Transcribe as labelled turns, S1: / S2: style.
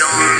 S1: don't